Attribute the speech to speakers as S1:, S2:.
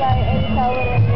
S1: to fly any